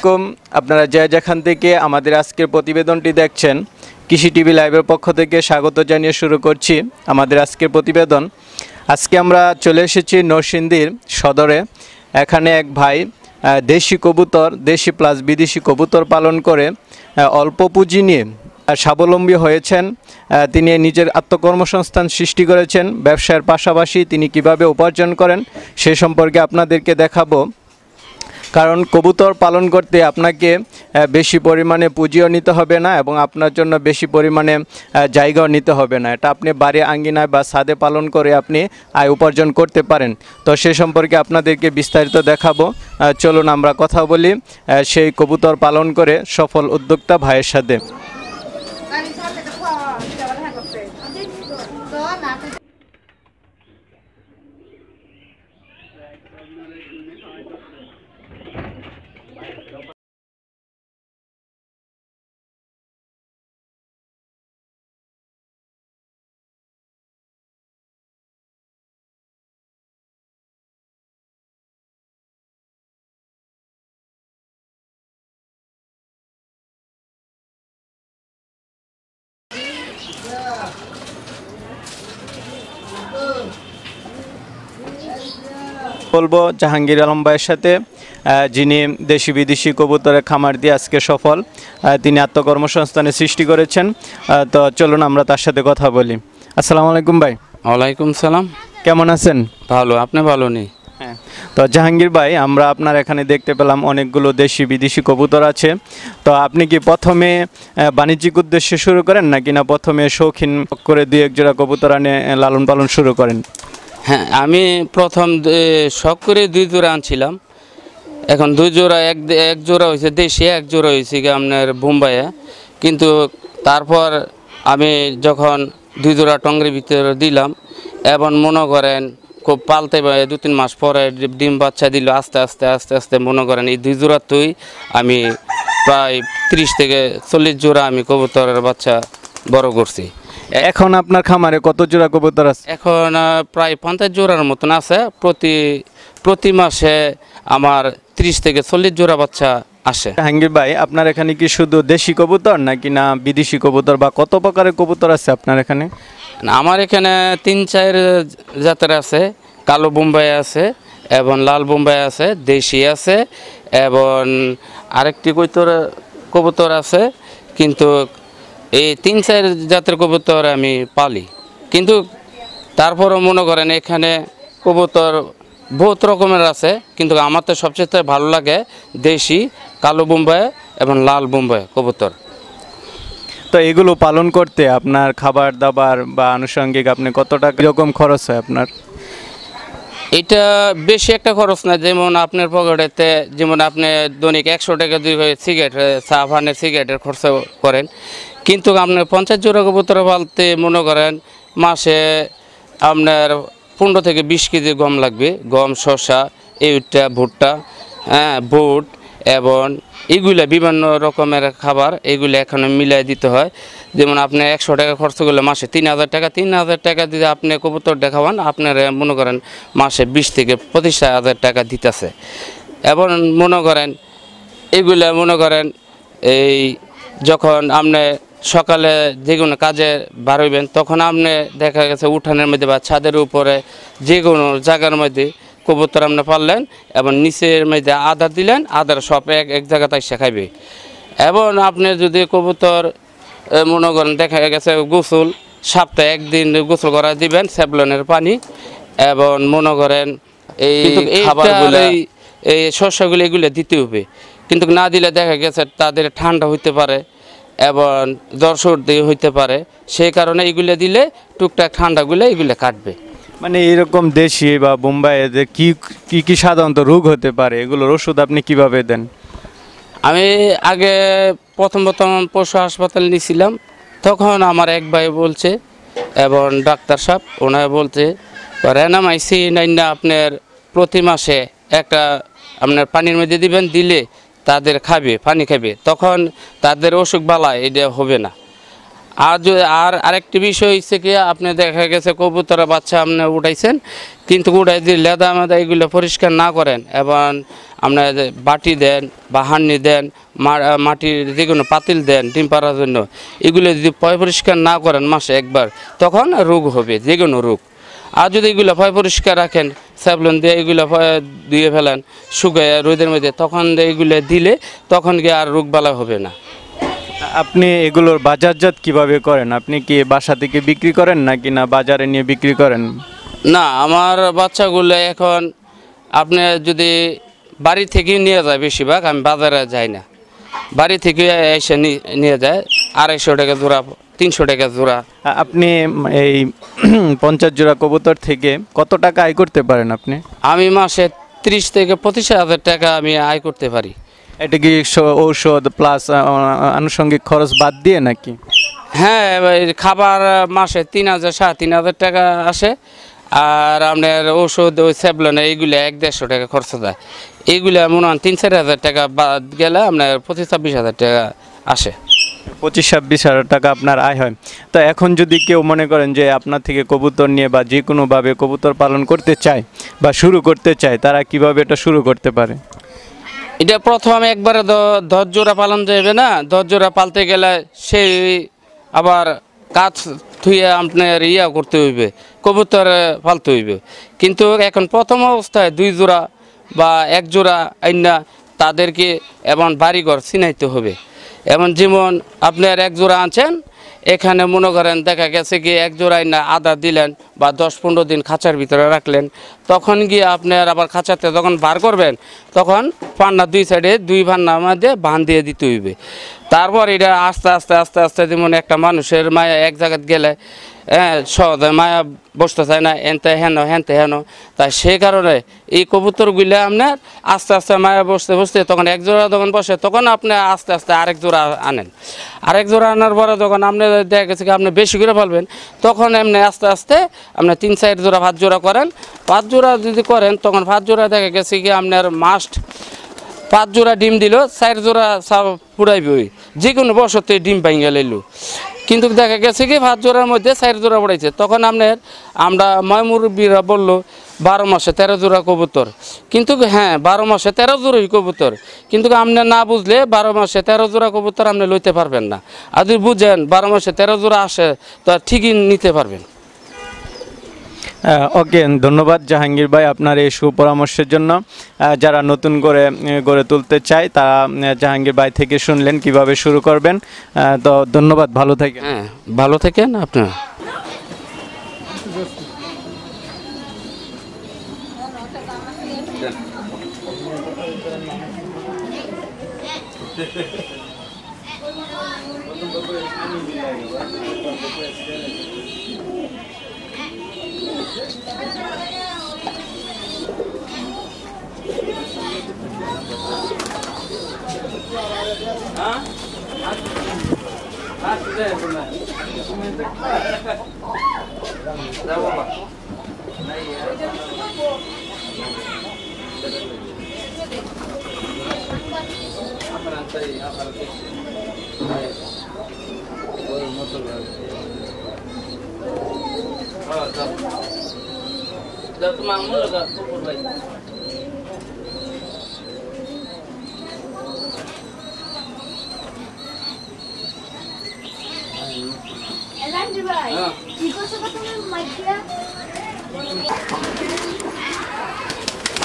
আলাইকুম। আপনারা যে যেখান থেকে আমাদের আজকের প্রতিবেদনটি দেখছেন, কৃষি টিভি লাইভের পক্ষ থেকে স্বাগত জানিয়ে শুরু করছি আমাদের আজকের প্রতিবেদন। আজকে আমরা চলে এসেছি নরসিংদীর সদরে। এখানে এক ভাই দেশি কবুতর, দেশি প্লাস বিদেশি কবুতর পালন করে অল্প পুঁজি নিয়ে স্বাবলম্বী হয়েছেন। তিনি নিজের আত্মকর্মসংস্থান সৃষ্টি করেছেন। ব্যবসার পাশাপাশি তিনি কীভাবে উপার্জন করেন, সে সম্পর্কে আপনাদেরকে দেখাবো। কারণ কবুতর পালন করতে আপনাকে বেশি পরিমাণে পুঁজিও নিতে হবে না এবং আপনার জন্য বেশি পরিমাণে জায়গাও নিতে হবে না। এটা আপনি বাড়ি আঙ্গিনায় বা ছাদে পালন করে আপনি আয় উপার্জন করতে পারেন। তো সে সম্পর্কে আপনাদেরকে বিস্তারিত দেখাবো। চলুন আমরা কথা বলি সেই কবুতর পালন করে সফল উদ্যোক্তা ভাইয়ের সাথে গাড়ি চালাতে তো খাওয়া দিতে পারে হ্যাঁ করতে তো না বলব জাহাঙ্গীর আলম ভাইয়ের সাথে যিনি দেশি বিদেশি কবুতরের খামার দিয়ে আজকে সফল তিনি আত্মকর্মসংস্থানের সৃষ্টি করেছেন তো চলুন আমরা তার সাথে কথা বলি। আসসালামু আলাইকুম ভাই। ওয়ালাইকুম সালাম। কেমন আছেন? ভালো আপনি ভালো নেই হ্যাঁ। তো জাহাঙ্গীর ভাই, আমরা আপনার এখানে দেখতে পেলাম অনেকগুলো দেশি বিদেশি কবুতর আছে। তো আপনি কি প্রথমে বাণিজ্যিক উদ্দেশ্যে শুরু করেন নাকি না প্রথমে শৌখিন করে দুই এক জোড়া কবুতর আনে লালন পালন শুরু করেন? হ্যাঁ আমি প্রথম শখ করে দুই জোড়া আনছিলাম। এখন দুই জোড়া, এক এক জোড়া হয়েছে দেশে, এক জোড়া হয়েছে আপনার বোম্বাইয়ে। কিন্তু তারপর আমি যখন দুই জোড়া টঙ্গের ভিতরে দিলাম, এবং মনে করেন খুব পালতে দু তিন মাস পরে ডিম বাচ্চা দিল আস্তে আস্তে আস্তে আস্তে মনে করেন এই দুই জোড়া তুই আমি প্রায় তিরিশ থেকে চল্লিশ জোড়া আমি কবুতরের বাচ্চা বড় করছি। এখন আপনার খামারে কত জোড়া কবুতর আছে? এখন প্রায় পঞ্চাশ জোড়ার মতন আছে। প্রতি প্রতি মাসে আমার ত্রিশ থেকে চল্লিশ জোড়া বাচ্চা আসে। জাহাঙ্গীর ভাই আপনার এখানে কি শুধু দেশি কবুতর নাকি না বিদেশি কবুতর বা কত প্রকারের কবুতর আছে আপনার এখানে? আমার এখানে তিন চার জাতের আছে, কালো বোম্বাই আছে, এবং লাল বোম্বাই আছে, দেশি আছে, এবং আরেকটি কৈতর কবুতর আছে, কিন্তু এই তিন চার জাতের কবুতর আমি পালি। কিন্তু তারপরও মনে করেন এখানে কবুতর বহুত রকমের আছে, কিন্তু আমার তো সবচেয়ে ভালো লাগে দেশি, কালো বোম্বাই এবং লাল বোম্বাই কবুতর। তো এগুলো পালন করতে আপনার খাবার দাবার বা আনুষঙ্গিক আপনি কত টাকা এরকম খরচ হয় আপনার? এটা বেশি একটা খরচ না, যেমন আপনার পকেটেতে, যেমন আপনি দৈনিক একশো টাকা দুই সিগারেট চা ফানের সিগারেটের খরচ করেন। কিন্তু আপনার পঞ্চাশ জোড়া কবুতর পালতে মনে করেন, মাসে আপনার পনেরো থেকে বিশ কেজি গম লাগবে। গম, শসা এইটা ভুট্টা হ্যাঁ বুট, এবং এগুলা বিভিন্ন রকমের খাবার এগুলো এখানে মিলাই দিতে হয়। যেমন আপনি একশো টাকা খরচ করলে মাসে তিন হাজার টাকা, তিন হাজার টাকা দিয়ে আপনি কবুতর দেখাবান আপনার মনে করেন মাসে বিশ থেকে পঁচিশ হাজার টাকা দিতেছে। এবং মনে করেন এগুলা মনে করেন এই যখন আপনি সকালে যে কোনো কাজে বার হইবেন তখন আপনি দেখা গেছে উঠানের মধ্যে বা ছাদের উপরে যে কোনো জায়গার মধ্যে কবুতর আপনি পারলেন এবং নিচের মধ্যে আদার দিলেন আদার সব এক এক জায়গাতে এসে খাইবে। এবং আপনি যদি কবুতর মনে করেন দেখা গেছে গোসল সপ্তাহে একদিন গোসল করা দিবেন স্যাবলনের পানি এবং মনে করেন এই খাবারগুলো এই এই শস্যগুলো এগুলো দিতে হবে। কিন্তু না দিলে দেখা গেছে তাদের ঠান্ডা হইতে পারে এবং জ্বর সর্দি হইতে পারে। সেই কারণে এগুলো দিলে টুকটাক ঠান্ডাগুলো এগুলো কাটবে। মানে এরকম দেশি বা বোম্বাইয়ে যে কি কি কি সাধারণত রোগ হতে পারে, এগুলোর ওষুধ আপনি কীভাবে দেন? আমি আগে প্রথম প্রথম পশু হাসপাতাল নিয়েছিলাম, তখন আমার এক ভাই বলছে, এবং ডাক্তার সাহেব ওনারা বলছে রেনামাইসিন না আপনার প্রতি মাসে একটা আপনার পানির মধ্যে দিবেন, দিলে তাদের খাবে, পানি খাবে, তখন তাদের অসুখ বালা, এটা হবে না। আর আর আরেকটি বিষয় হচ্ছে কি, আপনি দেখা গেছে কবুতরের বাচ্চা আপনি উঠাইছেন, কিন্তু উঠাই দিয়ে লেদা মেদা এগুলো পরিষ্কার না করেন এবং আপনার বাটি দেন বা হান্নি দেন মাটির যে কোনো পাতিল দেন, ডিম পাড়ার জন্য, এগুলো যদি পয় পরিষ্কার না করেন মাসে একবার, তখন রোগ হবে, যে কোনো রোগ। আর যদি এগুলো পয় পরিষ্কার রাখেন, স্যাবলন দিয়ে এগুলো দিয়ে ফেলেন শুকায় রোদের মধ্যে, তখন এগুলো দিলে তখন গিয়ে আর রোগ বালা হবে না। আপনি এগুলোর বাজারজাত কীভাবে করেন? আপনি কি বাসা থেকে বিক্রি করেন নাকি না বাজারে নিয়ে বিক্রি করেন? না আমার বাচ্চাগুলো এখন আপনি যদি বাড়ি থেকে নিয়ে যায় বেশিরভাগ আমি বাজারে যাই না। বাড়ি থেকে এসে নিয়ে যায় আড়াইশো টাকা জোড়া তিনশো টাকা জোড়া। আপনি এই পঞ্চাশ জোড়া কবুতর থেকে কত টাকা আয় করতে পারেন আপনি? আমি মাসে ত্রিশ থেকে পঁচিশ হাজার টাকা আমি আয় করতে পারি। এটা কি ঔষধ প্লাস আনুষঙ্গিক খরচ বাদ দিয়ে নাকি? হ্যাঁ খাবার মাসে তিন হাজার সাড়ে তিন হাজার টাকা আসে। আর আপনার ওষুধ ওই স্যাবলনে এইগুলো এক দেড়শো টাকা খরচ দেয় এইগুলো মনে হয় তিন চার হাজার টাকা বাদ গেলে আপনার পঁচিশ ছাব্বিশ হাজার টাকা আসে। পঁচিশ ছাব্বিশ হাজার টাকা আপনার আয় হয়। তো এখন যদি কেউ মনে করেন যে আপনার থেকে কবুতর নিয়ে বা যে কোনোভাবে কবুতর পালন করতে চায় বা শুরু করতে চায় তারা কীভাবে এটা শুরু করতে পারে? এটা প্রথম একবারে দশ পালন যাবে না দশ পালতে গেলে সেই আবার কাজ থুয়ে আপনার ইয়া করতে হইবে, কবুতর পালতে হইবে। কিন্তু এখন প্রথম অবস্থায় দুই জোড়া বা এক জোড়া আইনা তাদেরকে এবং বাড়িঘর চিনাইতে হবে। এমন যেমন আপনার এক জোড়া আনছেন এখানে মনে করেন দেখা গেছে গিয়ে এক জোড়াই না আদা দিলেন বা দশ পনেরো দিন খাঁচার ভিতরে রাখলেন। তখন গিয়ে আপনার আবার খাঁচাতে যখন বার করবেন, তখন পান্না দুই সাইডে দুই ভান্না মধ্যে বান দিয়ে দিতে হইবে। তারপর এটা আস্তে আস্তে আস্তে আস্তে যেমন একটা মানুষের মায়া এক জায়গায় গেলে সহজে মায়া বসতে চায় না, এনতে হেন, হেনতে হেন। তাই সেই কারণে এই কবুতরগুলো আপনার আস্তে আস্তে মায়া বসতে বসতে তখন এক জোড়া যখন বসে, তখন আপনি আস্তে আস্তে আরেক জোড়া আনেন। আরেক জোড়া আনার পরে যখন আপনি দেখা গেছে আপনি বেশি করে ফেলবেন, তখন এমনি আস্তে আস্তে আপনি তিন, চার জোড়া ভাত জোড়া করেন। পাঁচ জোড়া যদি করেন, তখন ভাত জোড়া দেখা গেছে কি আপনার মাস্ট পাঁচ জোড়া ডিম দিল, চার জোড়া সব পুরাইবে ওই যে কোনো বছরতে ডিম ভাঙ্গা লাইলো। কিন্তু দেখা গেছে কি, ভাত জোড়ার মধ্যে চার জোড়া পড়াইছে তখন আপনার আমরা ময়মুরবীরা বলল, বারো মাসে তেরো জোড়া কবুতর। কিন্তু হ্যাঁ বারো মাসে তেরো জোড়াই কবুতর। কিন্তু আপনি না বুঝলে বারো মাসে তেরো জোড়া কবুতর আপনি লইতে পারবেন না। আর যদি বুঝেন বারো মাসে তেরো জোড়া আসে, তা ঠিকই নিতে পারবেন। ওকে ধন্যবাদ জাহাঙ্গীর ভাই আপনার এই সুপরামর্শের জন্য। যারা নতুন করে গড়ে তুলতে চায় তারা জাহাঙ্গীর ভাই থেকে শুনলেন কীভাবে শুরু করবেন। তো ধন্যবাদ ভালো থাকেন। হ্যাঁ ভালো থাকেন আপনার। ها؟ ها ازاي والله؟ لا والله. اخر انت اخر انت. اه ده. এলান্ডি ভাই কি করছ গো তুমি মাইকিয়া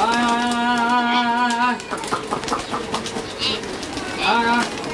আয় আয় আয় আয় আয় আয় আয়